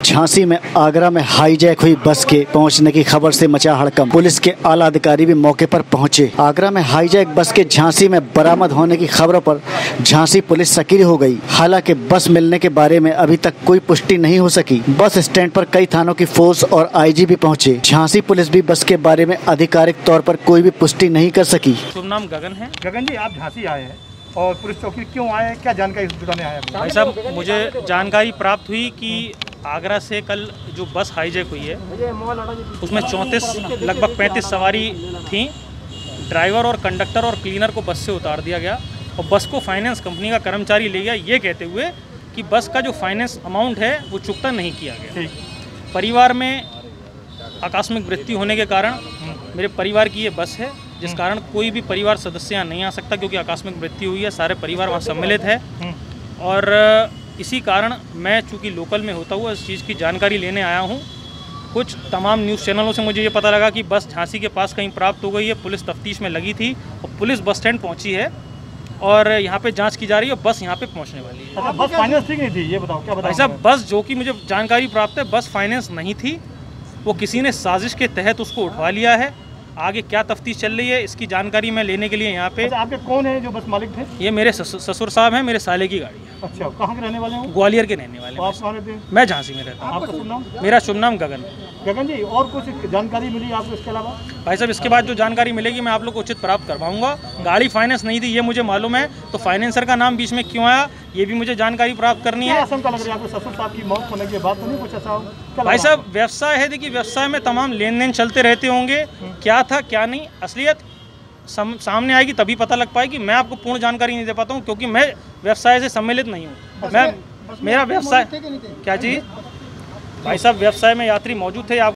झांसी में आगरा में हाईजैक हुई बस के पहुँचने की खबर से मचा हड़कम पुलिस के आला अधिकारी भी मौके पर पहुँचे। आगरा में हाईजैक बस के झांसी में बरामद होने की खबरों पर झांसी पुलिस सक्रिय हो गई। हालाँकि बस मिलने के बारे में अभी तक कोई पुष्टि नहीं हो सकी। बस स्टैंड पर कई थानों की फोर्स और आईजी भी पहुँचे। झांसी पुलिस भी बस के बारे में आधिकारिक तौर पर कोई भी पुष्टि नहीं कर सकी। शुभ नाम गगन है। गगन जी आप झांसी आए हैं और पुलिस चौकी क्यों आए क्या जानकारी जुटाने आए हैं? भाई साहब मुझे जानकारी प्राप्त हुई कि आगरा से कल जो बस हाईजैक हुई है उसमें चौंतीस लगभग पैंतीस सवारी थी। ड्राइवर और कंडक्टर और क्लीनर को बस से उतार दिया गया और बस को फाइनेंस कंपनी का कर्मचारी ले गया। ये कहते हुए कि बस का जो फाइनेंस अमाउंट है वो चुकता नहीं किया गया। परिवार में आकस्मिक मृत्यु होने के कारण मेरे परिवार की ये बस है जिस कारण कोई भी परिवार सदस्य यहाँ नहीं आ सकता क्योंकि आकस्मिक मृत्यु हुई है सारे परिवार वहाँ सम्मिलित है। और इसी कारण मैं चूँकि लोकल में होता हुआ इस चीज़ की जानकारी लेने आया हूँ कुछ तमाम न्यूज़ चैनलों से मुझे ये पता लगा कि बस झांसी के पास कहीं प्राप्त हो गई है पुलिस तफ्तीश में लगी थी और पुलिस बस स्टैंड पहुँची है और यहाँ पे जाँच की जा रही है और बस यहाँ पे पहुँचने वाली है। अच्छा बस फाइनेंस ठीक नहीं थी ये बताओ क्या बताओ साहब बस जो कि मुझे जानकारी प्राप्त है बस फाइनेंस नहीं थी वो किसी ने साजिश के तहत उसको उठवा लिया है। आगे क्या तफ्तीश चल रही है इसकी जानकारी मैं लेने के लिए यहाँ पे। अच्छा आपके कौन है जो बस मालिक थे? ये मेरे ससुर साहब हैं मेरे साले की गाड़ी है। अच्छा कहाँ के रहने वाले हैं ग्वालियर के रहने वाले तो हैं? मैं झांसी में रहता हूँ। मेरा शुभ नाम गगन। गगन जी और कुछ जानकारी मिली आपको इसके अलावा? भाई साहब इसके बाद जो जानकारी मिलेगी मैं आप लोग को उचित प्राप्त करवाऊँगा। गाड़ी फाइनेंस नहीं थी ये मुझे मालूम है। तो फाइनेंसर का नाम बीच में क्यों आया? ये भी मुझे जानकारी प्राप्त करनी है। आशंका लग रही है आपके? ससुर साहब की मौत होने के बाद तो नहीं कुछ ऐसा भाई साहब व्यवसाय है देखिए व्यवसाय में तमाम लेन देन चलते रहते होंगे। क्या था क्या नहीं असलियत सम, सामने आएगी तभी पता लग पाएगी। मैं आपको पूर्ण जानकारी नहीं दे पाता हूँ क्योंकि मैं व्यवसाय से सम्मिलित नहीं हूँ। मैं मेरा व्यवसाय क्या चीज़? भाई साहब व्यवसाय में यात्री मौजूद थे आप